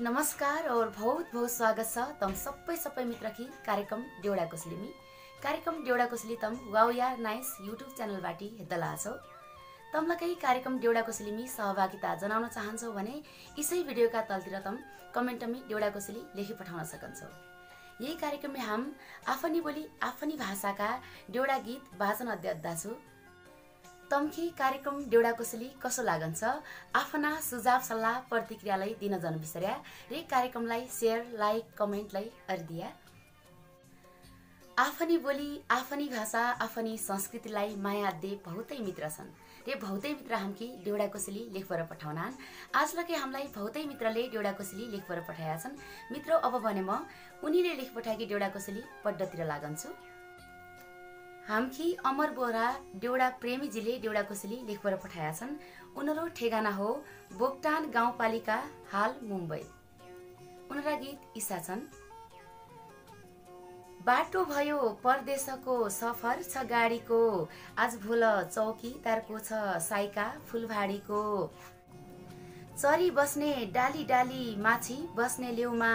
नमस्कार और बहुत बहुत स्वागत छ तम सबै सबै मित्र कि कार्यक्रम डेउडा कोसलीमी। कार्यक्रम डेउडा कोसली तम वाउ यार नाइस युट्युब च्यानलबाट हेर्दा छौ। तमलाई कार्यक्रम डेउडा कोसलीमी सहभागिता जनाउन चाहन्छौ भने यसै भिडियोका तलतिर तम कमेन्टमी डेउडा कोसली लेखी पठाउन सकन्छौ। यही कार्यक्रममा हाम आफनी बोली आफनी भाषाका डेउडा गीत वाचन अध्यक्ष छु। तम्खी कार्यक्रम डेउडा कोसली कसो लागन्छ? आफ्ना सुझाव सल्लाह प्रतिक्रियालाई दिन जनबिसर्या रे कार्यक्रमलाई सेयर लाइक कमेन्टलाई अरिदिया। आफनी बोली आफनी भाषा आफनी संस्कृतिलाई माया दे बहुतै मित्र छन्। रे बहुतै मित्र हामकी डेउडा कोसली लेखबर आज लगे हामीलाई बहुतै मित्रले डेउडा कोसली लेखबर पठाएका छन्। मित्र अब भने म उनीले लेख पठाएकी डेउडा कोसली पड्डतिर लागन्छु। हामखी अमर बोरा डेउडा प्रेमीजीले डेउडा कोसेली लेखबाट पठाएका छन्। उनीहरू ठेगाना हो बोक्टान गाउँपालिका हाल मुम्बई। उनीहरूका गीत इसा छन्। बाटो भयो परदेशको सफर छ गाडीको। आज भोल चौकीदारको छ साइका फुलभाडीको चरी बस्ने डाली डाली माछी बस्ने लेउमा।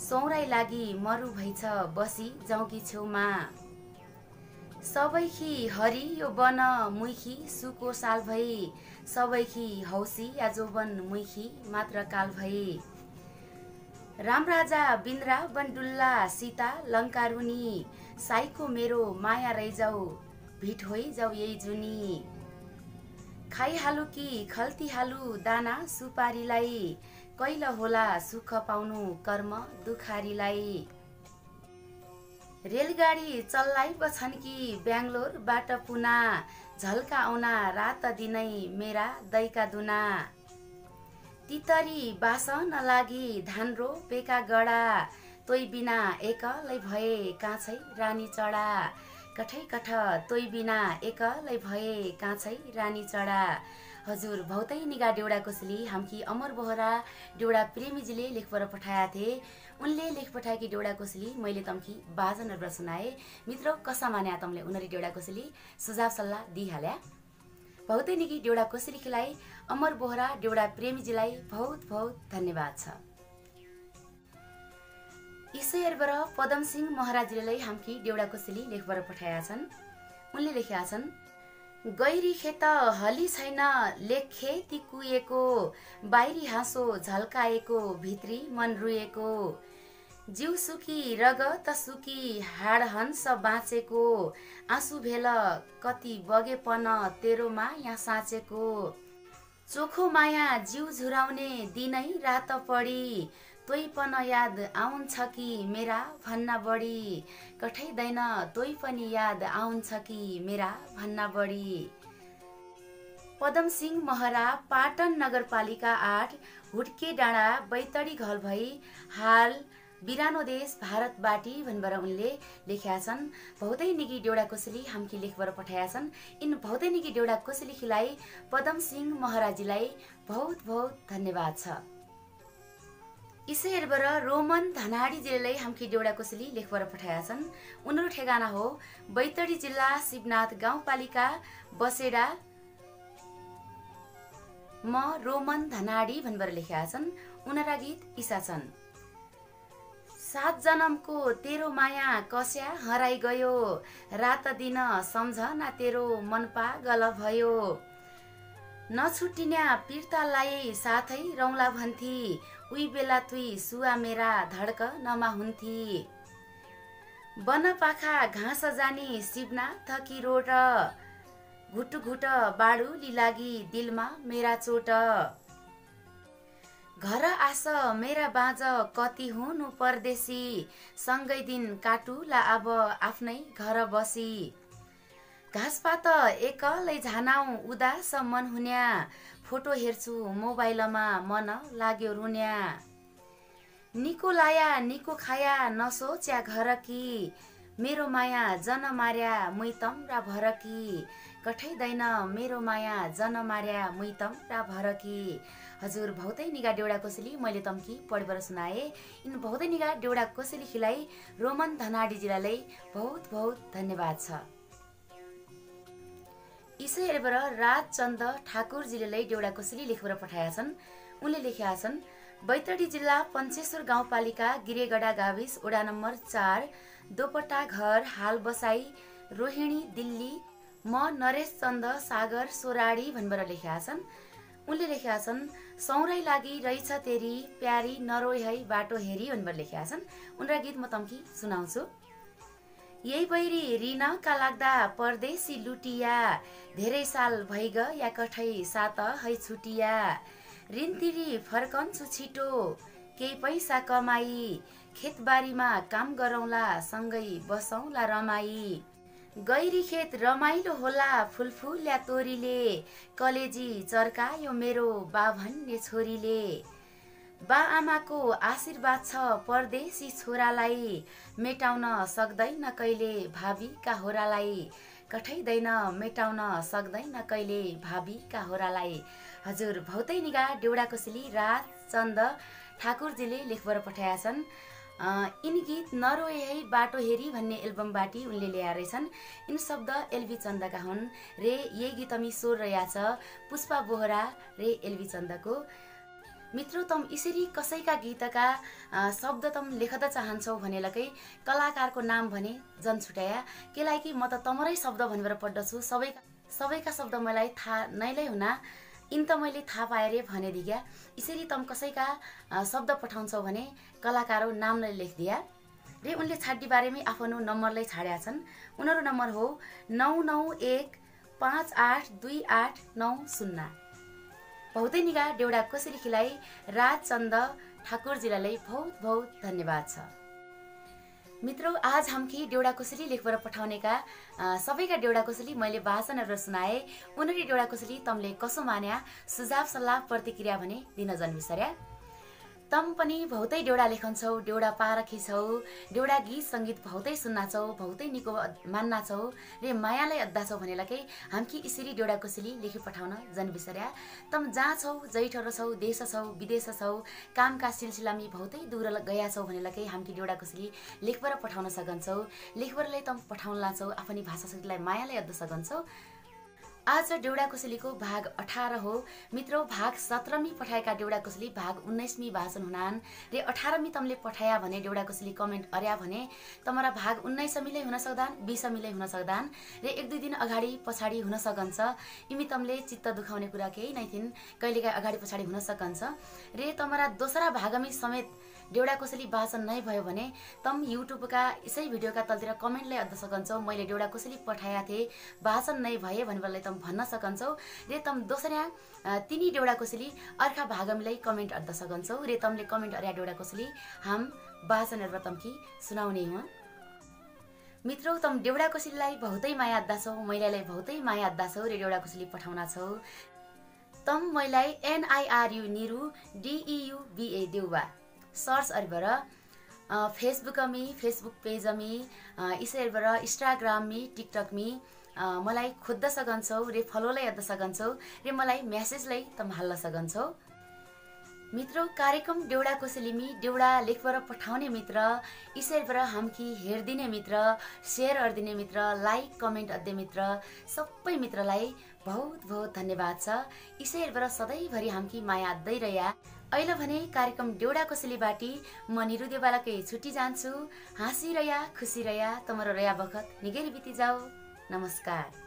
सौराई लागि मरु भइछ बसी जाउकी छेउमा। सबैखी हरि यो बन मुखी सुको साल भई। सबैखी हौसी या जोबन मुखी मात्र काल भई। राम राजा बिन्द्रा बन्डुल्ला सीता लङ्कारुनी साईको मेरो माया रैजाउ भिट होइ जाउ यही जुनी। खाइहालु कि खल्ती हालु दाना सुपारीलाई कैल होला सुख पाउनु कर्म दुखारीलाई। रेलगाडी चल्लाइ छन् कि ब्याङ्लोरबाट पुना? झल्का आउना रात दिनै मेरा दैका दुना। तितरी बास नलागी धान रोपेका गडा। तोइ बिना एकलै भए काँचै रानी चढा। कठै कठ तोइ बिना एकलै भए काँचै रानी चढा। हजुर भौतै निगा डेउडा कोसली हामकी अमर बोहरा डेउडा प्रेमीजीले लेखबाट पठाएका थिए उनले लेख पठाएकी डेउडा कोसली मैले तम्की बाजनहरू सुनाए। मित्र कसा मान्या तमले उनीहरू डेउडा कोसली? सुझाव सल्लाह दिइहाल्या। भौतै निकी डेउडा कोसलीलाई अमर बोहरा डेउडा प्रेमीजीलाई बहुत बहुत धन्यवाद छ। इसैहरूबाट पदम सिंह महाराजीले हामकी डेउडा कोसेली लेखबाट पठाएका छन्। उनले लेखेका छन् गैरी खेत हली छैन लेखे ती कुएको बाहिरी हाँसो झल्काएको भित्री मन रुएको। जिउ सुकी रगत सुकी हाड हन्स बाँचेको। आँसु भेल कति बगेपन तेरोमा यहाँ साँचेको। चोखो माया जिउ झुराउने दिनै रात पढी तोइ पन याद आउँछ कि मेरा भन्ना बढी? कठैदैन तोइ पनि याद आउँछ कि मेरा भन्ना बढी? पदम सिंह महरा पाटन नगरपालिका आठ हुड्के डाँडा बैतडी घल भई हाल बिरानो देश भारत बाटी भन्बर उनले लेखेका छन्। बहुतै निगी डेउडा कोसेली हामकी लेखबाट पठाएका छन्। इन बहुतै निगी डेउडा कोसेलीखीलाई पदम सिंह महराजीलाई बहुत बहुत धन्यवाद छ। इसैहरूबाट रोमन धनाडीजीले हामकी डेउडा कोसेली लेखबाट पठाएका छन्। उनीहरू ठेगाना हो। बैतडी जिल्ला शिवनाथ गाउँपालिका बसेडा म रोमन धनाडी भनेर लेखेका छन्। उनीहरूका गीत इसा छन्। सात जन्मको तेरो माया कस्या हराइ गयो। रात दिन सम्झना तेरो मन पागल भयो। नछुटिन्या पिर्तालाई साथै रौला भन्थी। उही बेला तुई सुवा मेरा धड्क नमा हुन्थी पाखा घाँस जानी सिप्ना थकी रोट। घुट घुट बाडु लागि दिलमा मेरा चोट। घर आस मेरा बाँझ कति हुनु परदेशी। सँगै दिन काटुला अब आफ्नै घर बसी। घाँसपात एकलै झानाउ उदास मन हुन्या। फोटो हेर्छु मोबाइलमा मन लाग्यो रुन्या। निको लाया निको खाया नसोच्या घर कि मेरो माया जन मार्या मुइतम र भरकी। कठैदैन मेरो माया जन मार्या मुइतम र भरकी। हजुर भौतै निगा डेउडा कोसेली मैले तम्की पढेर सुनाए। इन भौतै निगा डेउडा कोसेली खिलाई रोमन धनाडीजीलाई बहुत बहुत धन्यवाद छ। इसैबाट राजचन्द ठाकुरजीले डेउडा कोसेली लेखेर पठाएका छन्। उनले लेखेका छन् बैतडी जिल्ला पञ्चेश्वर गाउँपालिका गिरेगडा गाविस वडा नम्बर चार दोपट्टा घर हाल बसाई रोहिणी दिल्ली म नरेश चन्द सागर सोराडी भनेर लेखेका छन्। उनले लेखेका छन् सौरै लागि रहेछ तेरी प्यारी नरोइ है बाटो हेरी भनेर लेखेका छन्। उनका गीत म तम्की सुनाउँछु। यही बैरी रिनका लाग्दा परदेशी लुटिया धेरै साल भइग या कठै सात है छुटिया। ऋण तिरी फर्कन्छु छिटो केही पैसा कमाई खेतबारीमा काम गरौँला सँगै बसौँला रमाई। गैरी खेत रमाइलो होला फुलफुल्या तोरीले कलेजी चर्कायो मेरो बा भन्ने छोरीले। बा आमाको आशीर्वाद छ। परदेशी छोरालाई मेटाउन सक्दैन कहिले भावीका होरालाई। कठैदैन मेटाउन सक्दैन कहिले भावीका होरालाई। हजुर भौतै निगा डेउडा कोसेली राज चन्द ठाकुरजीले लेखबाट पठाएका छन्। यिनी गीत नरोए है बाटो हेरी भन्ने एल्बमबाट उनले ल्याएर रहेछन् यिनी शब्द एलबी चन्दका हुन्। रे यही गीत अमी स्वर रहेछ पुष्पा बोहरा रे एलबी चन्दको। मित्र तम यसरी कसैका गीतका शब्द तम लेखद चाहन्छौ भनेलकै कलाकारको नाम भने जन छुट्याया। केलाई कि म त तमरै शब्द भनेर पढ्दछु। सबैका सबैका शब्द मलाई थाहा नैलै हुना। इन त मैले थाहा पाएँ रे भने दिग्या। यसरी तम कसैका शब्द पठाउँछौ भने कलाकारो नामलाई लेखिदिया। रे उनले छाड्डी बारेमै आफ्नो नम्बरलाई छाडेका छन्। उनीहरू नम्बर हो नौ नौ एक पाँच आठ दुई आठ नौ शून्य। बहुतै निगा डेउडा कसरी राजचन्द ठाकुरजीलाई बहुत बहुत धन्यवाद छ। मित्रों आज हमकी डेउडा कुसली लेखबाट पठाउनेका सबैका डेउडा कुसली मैले भाषणहरू सुनाए। उनीहरू डेउडा कुसली तमले कसो मान्या सुझाव सल्लाह प्रतिक्रिया भने दिन जन्मिसर्या। तम पनि बहुतै डेउडा लेखन्छौ डेउडा पारखी छौ डेउडा गीत सङ्गीत बहुतै सुन्नाछौ बहुतै निको मान्नाछौ रे मायालाई अद्दा छौ भनेलाई हामी यसरी डेउडा कोसेली लेखी पठाउन जनबिसर्या तम जहाँ छौ जैठरो छौ देश छौ विदेश छौ कामका सिलसिलामी बहुतै दूर गया छौ भनेलाई हामी डेउडा कोसेली लेखबाट पठाउन सकन्छौ लेखबाटलाई तम पठाउन लान्छौ आफ्नै भाषा शक्तिलाई मायालाई अद्द सकन्छौ आज डेउडा कोसेलीको भाग अठार हो। मित्र भाग सत्रमी पठाएका डेउडा कोसेली भाग उन्नाइसमी भाषण हुनान्। रे अठारमी तमले पठाया भने डेउडा कोसेली कमेन्ट अर्या भने तमरा भाग उन्नाइसमीले हुन सक्दान् बिसमीले हुन सक्दान्। रे एक दुई दिन अगाडि पछाडि हुन सकन्छ। इमी तमले चित्त दुखाउने कुरा केही नै थिइन् कहिलेकाहीँ अगाडि पछाडि हुन सकन्छ। रे तमरा दोस्रा भागमी समेत डेउडा कोसेली भाषण नै भयो भने तम युट्युबका यसै भिडियोका तलतिर कमेन्टलाई अद्द सकन्छौ। मैले डेउडा कोसेली पठाएका थिएँ भाषण नै भए भनेर तम भन्न सकन्छौ। रे तम दोस्रा तिनी डेउडा कोसेली अर्का भागमीलाई कमेन्ट अद्द सकन्छौ। रे तमले कमेन्ट अर्या डेउडा कोसेली हाम भाषणहरू तम्की सुनाउने हुँ। मित्रौ तम डेउडा कोसेलीलाई बहुतै माया अद्दा छौ महिलालाई बहुतै माया अद्दा छौ रे डेउडा कोसेली पठाउन छौ। तम मैलाई N I R U Niru D E U B A Deuba search अरिबाट फेसबुकमी फेसबुक पेजमी इसैबाट इन्स्टाग्राममी टिकटकमी मलाई खोज्द सकन्छौ रे फलोलाई हेर्न सकन्छौ रे मलाई म्यासेजलाई तम हाल्न सकन्छौ मित्र कार्यक्रम डेउडा कोसेलिमी डेउडा लेखबाट पठाउने मित्र इसैबाट हामकी हेरिदिने मित्र सेयर गरिदिने मित्र लाइक कमेन्ट अध्य मित्र सबै मित्रलाई बहुत बहुत धन्यवाद छ। इसैबाट सधैँभरि हामकी माया अद्दै अहिले भने कार्यक्रम डेउडा कोसेलीबाटी म निरुदेवालाकै छुट्टी जान्छु। हाँसी रया खुसी रया तमरो रया बखत निगेरी बिति जाऊ नमस्कार।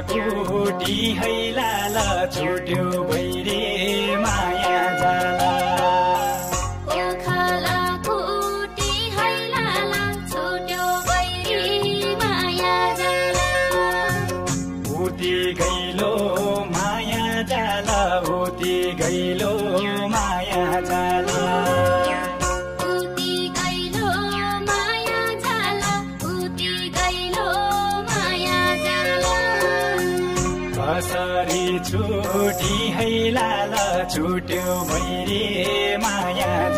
कोटी हैलाला छुट्यो भैरे माया। छुट्यो भैरे माया।